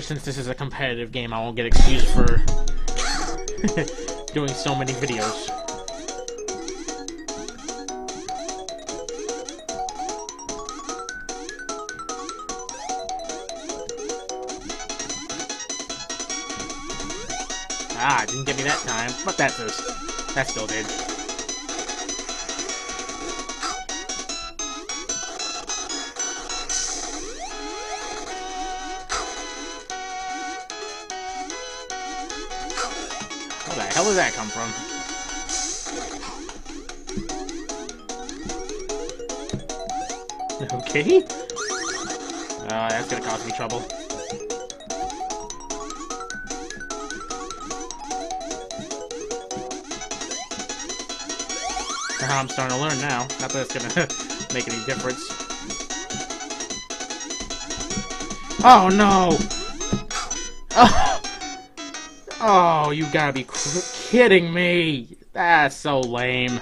sure since this is a competitive game, I won't get excused for doing so many videos. Ah, didn't get me that time, but that does. That still did. Where the hell did that come from? Okay. Uh, that's gonna cause me trouble. I'm starting to learn now. Not that it's gonna make any difference. Oh no! Oh, oh you gotta be kidding me! That's so lame.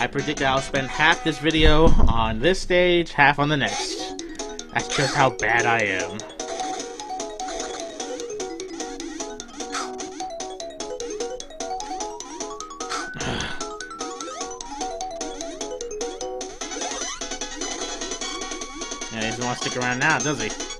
I predict I'll spend half this video on this stage, half on the next. That's just how bad I am. Yeah, he doesn't want to stick around now, does he?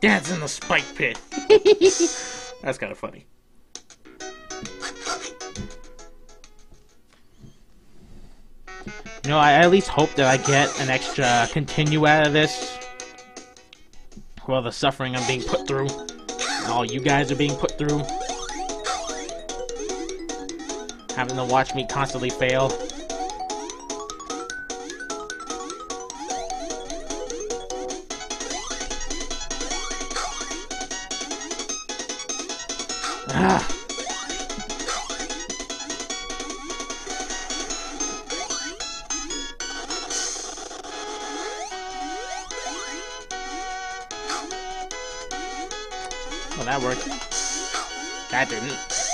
Dad's in the spike pit. That's kind of funny. You know, I at least hope that I get an extra continue out of this. All the suffering I'm being put through. And all you guys are being put through. Having to watch me constantly fail. Well, that worked. That didn't.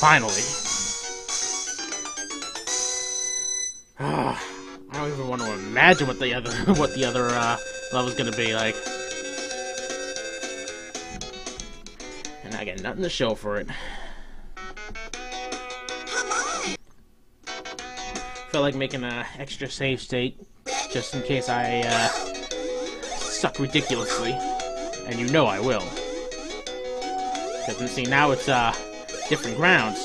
Finally. I don't even want to imagine what the other what the other uh, level's gonna be like. And I got nothing to show for it. Felt like making an extra save state just in case I uh, suck ridiculously, and you know I will. Because see now it's uh different grounds.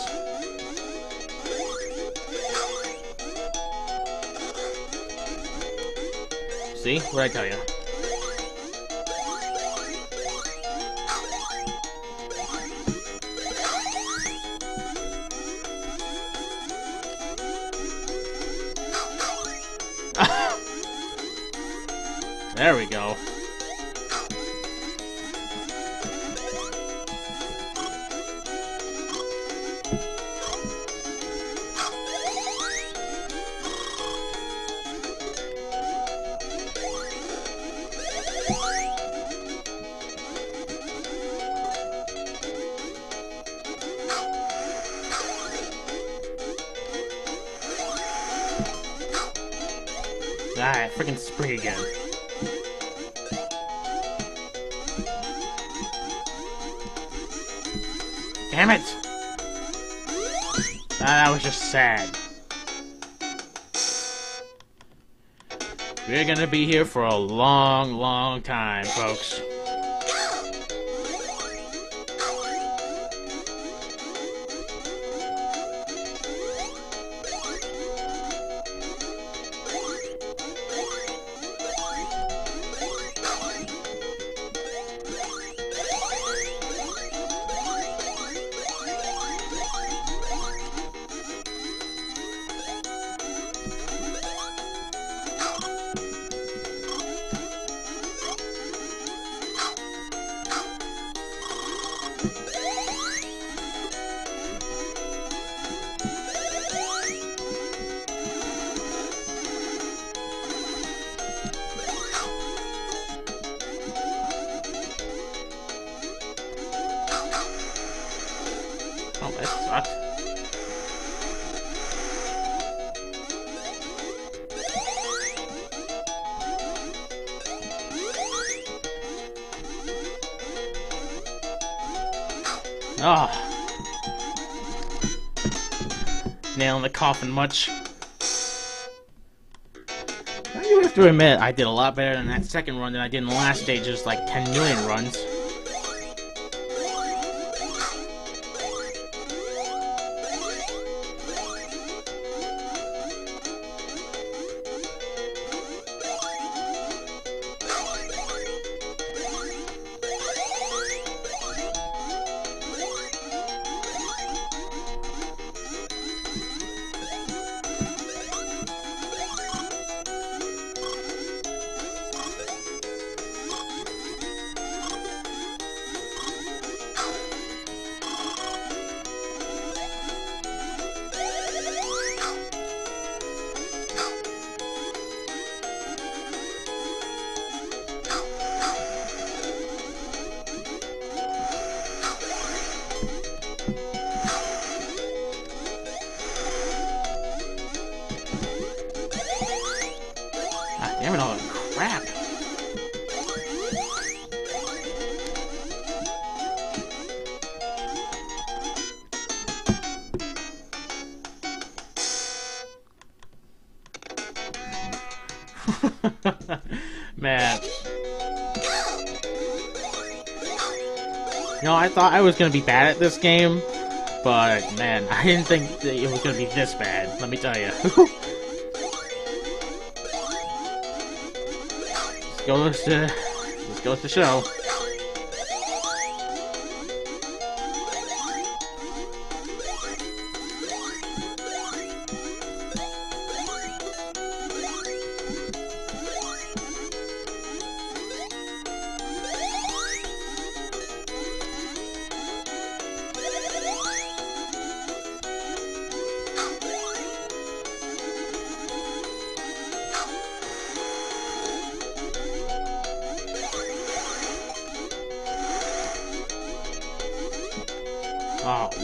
See? What'd I tell you? there we go. freaking spring again. Damn it! That was just sad. We're gonna be here for a long, long time, folks. That sucked. Ah. Nailing the coffin much. I have to admit, I did a lot better in that second run than I did in the last stage, just like 10 million runs. It all, crap. Man. You know, I thought I was gonna be bad at this game, but man, I didn't think it was gonna be this bad, let me tell you. goes to this goes to show.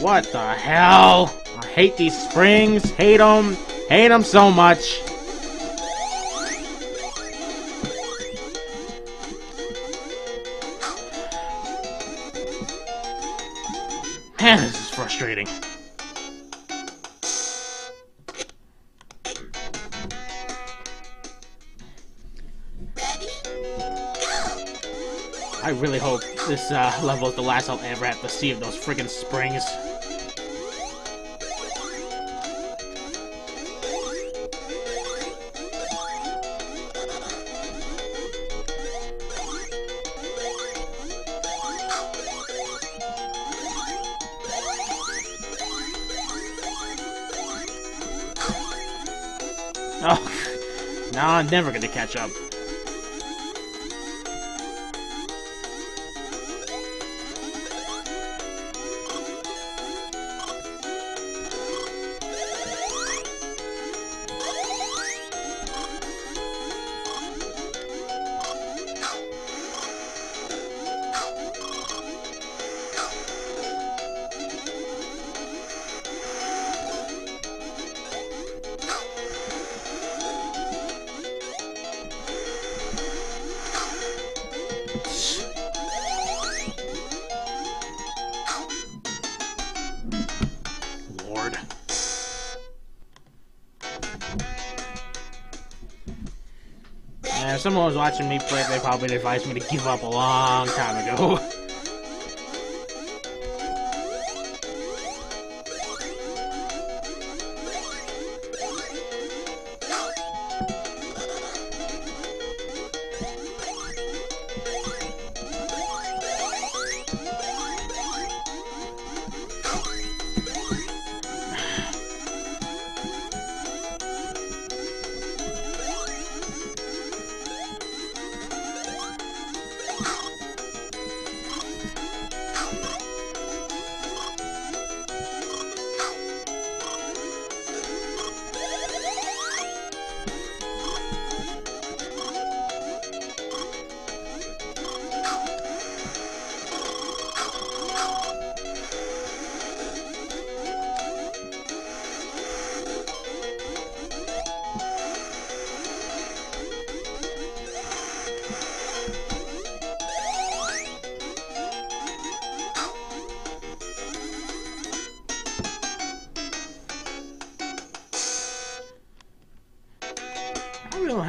What the hell? I hate these springs. Hate them. Hate them so much. Man, this is frustrating. I really hope this uh, level is the last I'll ever have to see of those friggin' springs. Now I'm never gonna catch up. And if someone was watching me play, they probably advised me to give up a long time ago.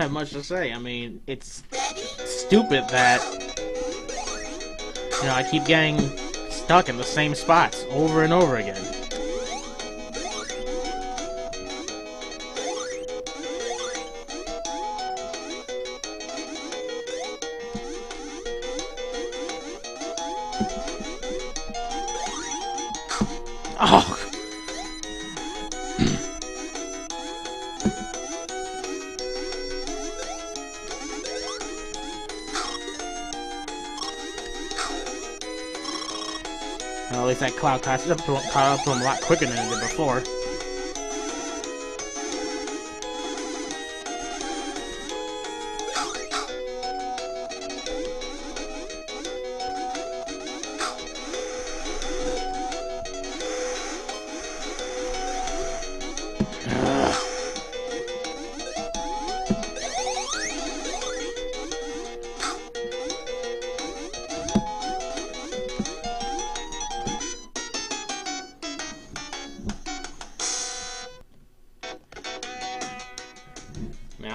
have much to say. I mean, it's stupid that you know I keep getting stuck in the same spots over and over again. At least that cloud caught up, to, caught up to him a lot quicker than it did before.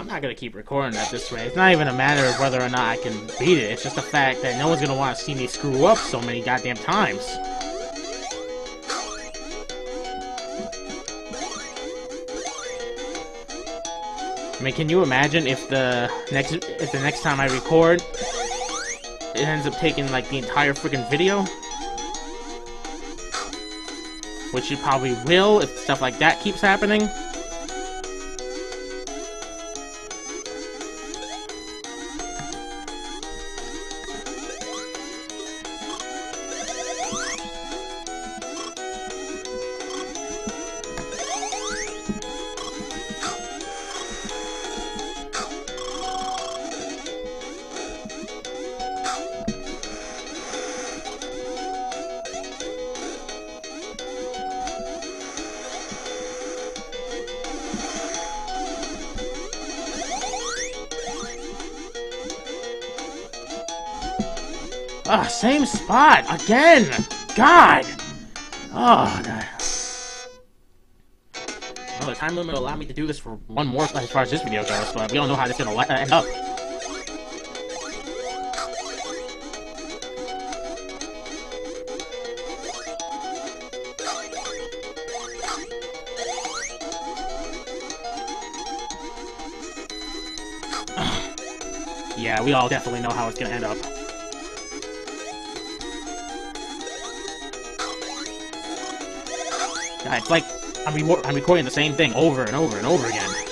Not gonna keep recording that this way. It's not even a matter of whether or not I can beat it. It's just the fact that no one's gonna want to see me screw up so many goddamn times. I mean, can you imagine if the next if the next time I record, it ends up taking like the entire freaking video? Which it probably will if stuff like that keeps happening. Ah, same spot again. God. Oh, God. Well, the time limit allowed me to do this for one more as far as this video goes, but we don't know how this is gonna end up. yeah, we all definitely know how it's gonna end up. It's like I'm, re I'm recording the same thing over and. Over and over again.